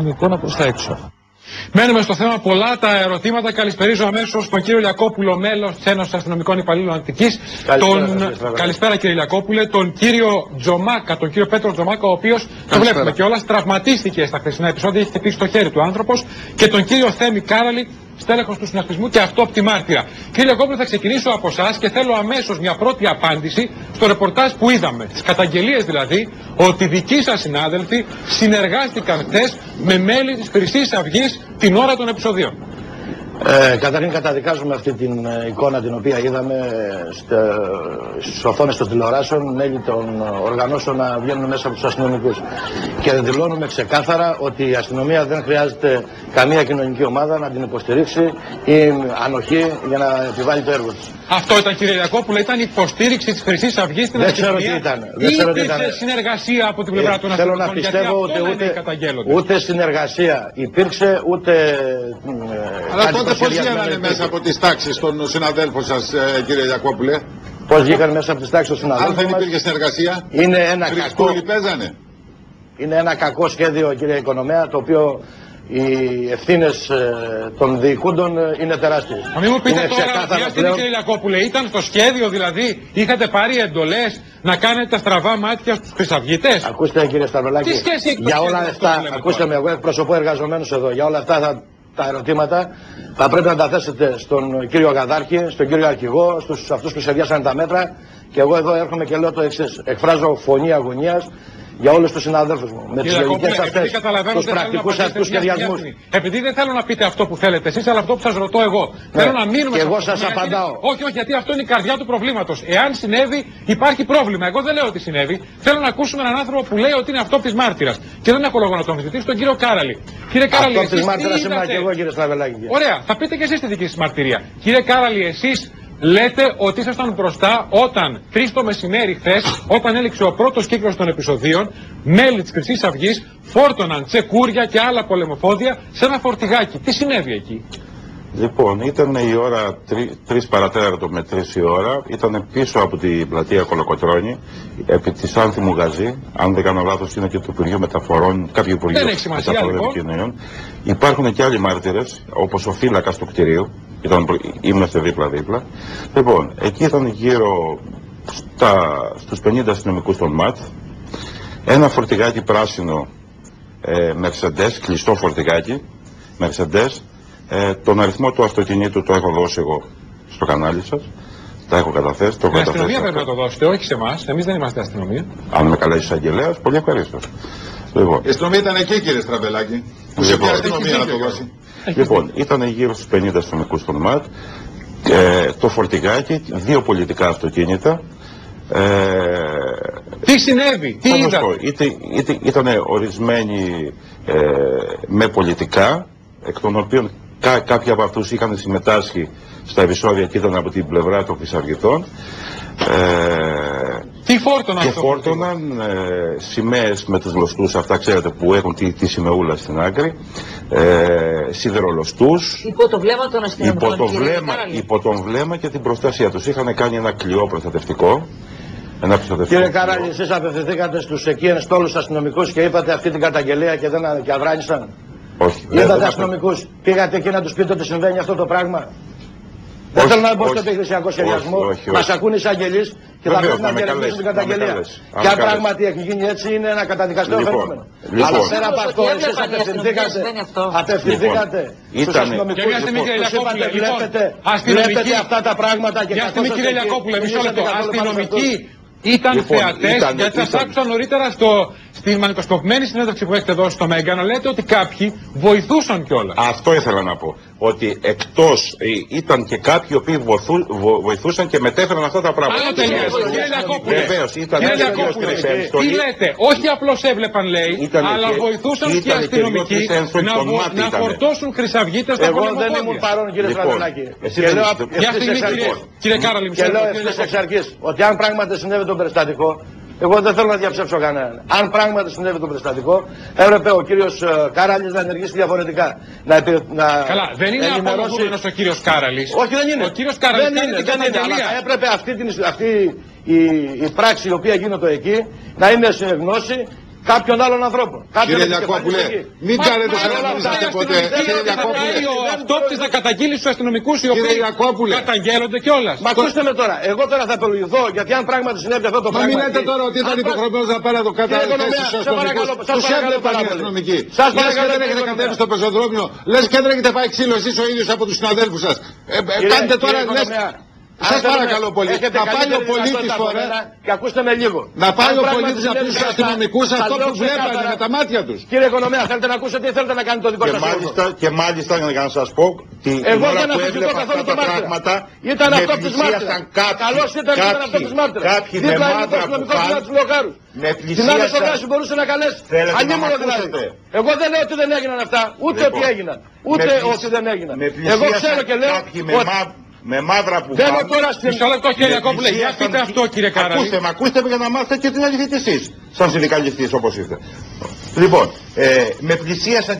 είναι η εικόνα προς τα έξω. Μένουμε στο θέμα πολλά τα ερωτήματα. Καλησπέριζω αμέσως τον κύριο Λιακόπουλο, μέλος της Ένωσης Αστυνομικών Υπαλλήλων Αττική. Τον... Καλησπέρα κύριε Λιακόπουλε. Τον κύριο Τζομάκα, τον κύριο Πέτρο Τζομάκα, ο οποίος το βλέπουμε κιόλας, τραυματίστηκε στα χθεσινά επεισόδια, έχει χτυπήσει το χέρι του άνθρωπος. Και τον κύριο Θέμη Κάραλη, στέλεχος του συνασπισμού και αυτό από τη μάρτυρα. Κύριε Κόμπλε, θα ξεκινήσω από εσάς και θέλω αμέσως μια πρώτη απάντηση στο ρεπορτάζ που είδαμε. Τις καταγγελίες δηλαδή ότι δικοί σας συνάδελφοι συνεργάστηκαν χθες με μέλη της Χρυσής Αυγής την ώρα των επεισοδίων. Ε, καταρχήν καταδικάζουμε αυτή την ε, εικόνα την οποία είδαμε στις οθόνες των τηλεοράσεων μέλη των οργανώσεων να βγαίνουν μέσα από τους αστυνομικούς και δηλώνουμε ξεκάθαρα ότι η αστυνομία δεν χρειάζεται καμία κοινωνική ομάδα να την υποστηρίξει ή ανοχή για να επιβάλλει το έργο της. Αυτό ήταν κύριε Ιακώπουλα, ήταν υποστήριξη της Χρυσής Αυγής στην Δεν ξέρω τι ήταν. Δεν ξέρω τι ήταν. συνεργασία από την πλευρά Ε, των θέλω αστυνομικών. να πιστεύω γιατί ότι αυτό λένε οι ούτε, καταγγέλλοντες. ούτε συνεργασία υπήρξε, ούτε. Αλλά τότε πώς βγαίνανε μέσα από τις τάξεις των συναδέλφων σας, ε, κύριε Γιακόπουλε; Πώς βγήκαν μέσα από τις τάξεις των Αν δεν συναδέλφων μας; υπήρχε συνεργασία, Είναι ένα κακό, Χριστούλη παίζανε; είναι ένα κακό σχέδιο, κύριε Οικονομέα, το οποίο οι ευθύνες των διοικούντων ε, είναι τεράστιες. Μα μην μου πείτε είναι τώρα, ξεκάθαρο τι πλέον. κύριε Λιακόπουλε, ήταν στο σχέδιο δηλαδή, είχατε πάρει εντολές να κάνετε τα στραβά μάτια στους χρυσαυγητές; Ακούστε κύριε Σταυρολάκη, Τι σχέση έχει το για όλα σχέδιο αυτό αυτά, που λέμε ακούστε τώρα; με, εγώ εκπροσωπώ εργαζομένους εδώ, για όλα αυτά θα, τα ερωτήματα θα πρέπει να τα θέσετε στον κύριο Γαδάρχη, στον κύριο Αρχηγό, στους αυτούς που σχεδιάσαν τα μέτρα και εγώ εδώ έρχομαι και λέω το εξής. Εκφράζω φωνή αγωνίας για όλους τους συναδέλφους μου. Με τις Κύριε λογικές Κόπουλε, επειδή αυτές, καταλαβαίνω τους ότι δεν θέλω να πρακτικούς απαντήσετε αυτούς μια σχεδιασμούς. διεύθυνση. Επειδή δεν θέλω να πείτε αυτό που θέλετε εσείς, αλλά αυτό που σας ρωτώ εγώ. Θέλω να μείνουμε και σε εγώ αυτό. σας Γιατί είναι- απαντάω. Όχι, όχι, γιατί αυτό είναι η καρδιά του προβλήματος. Εάν συνέβη, υπάρχει πρόβλημα. Εγώ δεν λέω ότι συνέβη. Θέλω να ακούσουμε έναν άνθρωπο που λέει ότι είναι αυτό της μάρτυρας. Και δεν έχω λόγο να τον αμφισβητήσω, τον κύριο Κάραλη. Κύριε Κάραλη, Αυτό εσείς της τι μάρτυρας ήμουν είδατε; και εγώ κύριε Στραβελάκη. Ωραία, θα πείτε και εσείς τη δική σας μαρτυρία. Κύριε Κάραλη, εσείς λέτε ότι ήσασταν μπροστά όταν τρεις το μεσημέρι χθες, όταν έληξε ο πρώτος κύκλος των επεισοδίων, μέλη της Χρυσής Αυγής φόρτωναν τσεκούρια και άλλα πολεμοφόδια σε ένα φορτηγάκι. Τι συνέβη εκεί; Λοιπόν, ήταν η ώρα 3 παρατέταρτο με 3 η ώρα. Ήταν πίσω από την πλατεία Κολοκοτρώνη, επί της Άνθιμου Γαζή. Αν δεν κάνω λάθος, είναι και του Υπουργείου Μεταφορών, κάποιο Υπουργείο Δεν έχει σημασία, Μεταφορών λοιπόν. Επικοινωνιών. Υπάρχουν και άλλοι μάρτυρες, όπως ο φύλακας του κτηρίου. Ήταν, προ- είμαστε δίπλα-δίπλα. Λοιπόν, εκεί ήταν γύρω στα, στους 50 αστυνομικούς των ΜΑΤ. Ένα φορτηγάκι πράσινο ε, Mercedes, κλειστό φορτηγάκι, Mercedes. Ε, τον αριθμό του αυτοκινήτου το έχω δώσει εγώ στο κανάλι σας. Τα έχω καταθέσει, το έχω Την καταθέσει. αστυνομία πρέπει να αυτό. το δώσετε, όχι σε εμάς. Εμείς δεν είμαστε αστυνομία. Αν με καλέσει αγγελέα, πολύ ευχαρίστως. Λοιπόν, Η αστυνομία ήταν εκεί, κύριε Στραβελάκη. Που σε Λοιπόν, ποια αστυνομία έχει να το δίκιο. δώσει. λοιπόν ήταν γύρω στους 50 αστυνομικούς των ΜΑΤ. Ε, το φορτηγάκι, δύο πολιτικά αυτοκίνητα. Ε, Τι συνέβη, τι θα σας είδατε; πω, είτε, είτε, ήταν ορισμένοι ε, με πολιτικά, εκ των οποίων κα, κάποιοι από αυτούς είχαν συμμετάσχει στα επεισόδια και ήταν από την πλευρά των χρυσαυγητών. Ε, Τι φόρτωναν και αυτό το φορτηγό; φόρτωναν ε, σημαίες με τους γλωστούς αυτά ξέρετε που έχουν τη, τη σημεούλα στην άκρη ε, σιδερολοστούς Υπό το βλέμμα των αστυνομικών. υπό το, κύριε βλέμμα, Καράλη. υπό τον βλέμμα και την προστασία τους είχαν κάνει ένα κλειό προστατευτικό ένα προστατευτικό Κύριε κλειό. Καράλη, εσείς απευθυνθήκατε στους εκεί ενστόλους αστυνομικούς και είπατε αυτή την καταγγελία και δεν και αδράνησαν. Όχι δεν- Είδατε δεν- αστυνομικού, πήγατε εκεί να τους πείτε ότι συμβαίνει αυτό το πράγμα. Δεν Όχι, θέλω να μπω στο όχι. επιχειρησιακό σχεδιασμό. Όχι, όχι, Μας όχι. ακούνε οι εισαγγελείς και θα Βεβαίως, πρέπει να να με διερευνήσουν καλέσει, την να με καταγγελία. καλέσει, να Και με αν καλέσει. πράγματι έχει γίνει έτσι, είναι ένα καταδικαστέο Λοιπόν, φαινόμενο. λοιπόν. Αλλά πέρα από Ότι αυτό, έβλεπαν εσείς οι αστυνομικοί απευθυνθήκατε, συμβαίνει αυτό. απευθυνθήκατε Λοιπόν, στου ήτανε- αστυνομικούς. Και μια στιγμή, κύριε Τους είπατε, Λιακόπουλε, λοιπόν, βλέπετε, αστυνομικοί- βλέπετε αυτά τα πράγματα και Μια στιγμή καθώς κύριε εκεί, Λιακόπουλε, μισό μιλήσατε λεπτό. καθόλου πάνω σε Αστυνομικοί αυτούς. ήταν Λοιπόν, θεατές, ήταν- γιατί σας ήταν- άκουσα νωρίτερα στο, στην μανικοσκοπημένη συνέντευξη που έχετε δώσει στο Μέγκα να λέτε ότι κάποιοι βοηθούσαν κιόλας. Αυτό ήθελα να πω. Ότι εκτός ε, ήταν και κάποιοι οι οποίοι βοηθού- βο- βοηθούσαν και μετέφεραν αυτά τα πράγματα. Άλλο τελείωσε. Κύριε Λιακόπουλε, Βεβαίως, ήταν κύριε τελείως Λιακόπουλε, τρεις ένστολοι. τι λέτε, όχι απλώς έβλεπαν λέει, Ήταν αλλά και- βοηθούσαν και οι ήταν αστυνομικοί τελείως τρεις ένστολοι να, των βο- ΜΑΤ να ήτανε. φορτώσουν χρυσαυγίτες στα Εγώ δεν πολεμοπόδια. ήμουν παρόν κύριε Λοιπόν, Στραβελάκη. εσύ Και δεν λέω είστε- ευθύς Μια εξ στιγμή κύριε, αρχής. κύριε Κάραλη, μισό Και λέω λεπτό, κύριε ευθύς εξ Λιακόπουλε. αρχής ότι αν πράγματι συνέβη το περιστατικό, εγώ δεν θέλω να διαψεύσω κανέναν. Αν πράγματι συνέβη το περιστατικό, έπρεπε ο κύριος Κάραλης να ενεργήσει διαφορετικά. Να, επι- να Καλά, δεν είναι ενημερώσει- απολογούμενος ο κύριος Κάραλης. Όχι, δεν είναι. Ο κύριος Κάραλης δεν κάνει είναι, την δεν είναι. Αλλά καταγγελία. θα έπρεπε αυτή, την, αυτή η, η πράξη η οποία γίνεται εκεί να είναι σε γνώση κάποιων άλλων ανθρώπων. Κάποιων Κύριε επικεφαλής Λιακόπουλε, εκεί. μην Μα- κάνετε μα- σαν να μα- νομίζετε μα- ποτέ. αστυνομική Κύριε θα Λιακόπουλε, πάει ο αυτόπτης να καταγγείλει στους αστυνομικούς οι Κύριε οποίοι Λιακόπουλε. καταγγέλλονται κιόλας. Μα ακούστε με τώρα, εγώ τώρα θα απολογηθώ γιατί αν πράγματι συνέβη αυτό το Μα πράγμα. μην λέτε εκεί, τώρα ότι ήταν αν υποχρεωμένος να πάρει το Κύριε κατάλληλο Οικονομέα, στους σε παρακαλώ, αστυνομικούς. σας Τους παρακαλώ έβλεπαν πάρα οι πολύ. αστυνομικοί. Σας Λες και παρακαλώ, δεν κύριε έχετε Οικονομέα. κατέβει στο πεζοδρόμιο. Λες και δεν έχετε πάει ξύλο εσείς ο ίδιος από τους συναδέλφους σας. Ε, ε, Κύριε- Κάντε τώρα, κύριε λες, Οικονομέα, σας αν παρακαλώ θέλετε, πολύ, έχετε να πάει ο καλύτερη πολίτης δυνατότητα από τώρα, μένα Και ακούστε με λίγο. να πάει Αν ο πράγματι πολίτης να πει συνέβη στους αυτά, αστυνομικούς θα αυτό λέω που βλέπανε ξεκάθαρα. με τα μάτια τους. Κύριε Οικονομέα, θέλετε να ακούσετε ή θέλετε να κάνετε το δικό Και σας λόγο. μάλιστα, και μάλιστα για να σας πω, την Εγώ ώρα δεν που αμφισβητώ έβλεπα καθόλου αυτά το τα μάρτυρα. πράγματα, Ήταν με αυτό της μάρτυρας. πλησίασαν κάποιοι, Καλώς ήταν που ήταν αυτό της κάποιοι, μάρτυρας. κάποιοι με Δίπλα είναι το μάτρα που αστυνομικό πάνε, του Λογάρου. με Την άλλη πλησίασαν, φορά μπορούσε να καλέσει. Θέλετε να Ανήμορο μ' δηλαδή. ακούσετε; Εγώ δεν λέω ότι δεν έγιναν αυτά. Ούτε Λοιπόν, ότι έγιναν. Ούτε με πλησ- ότι δεν έγιναν. με Εγώ πλησίασαν ξέρω και λέω κάποιοι με, ότι μα- με μαύρα που μπαίνω πάνε, τώρα στην... Μισό λεπτό κύριε με Λιακόπουλε, για πλησίασαν πείτε κι- αυτό κύριε Καραλή. Ακούστε με, ακούστε με για να μάθετε και την αλήθεια κι εσείς, σαν συνδικαλιστής όπως είστε. Λοιπόν, ε, με πλησίασαν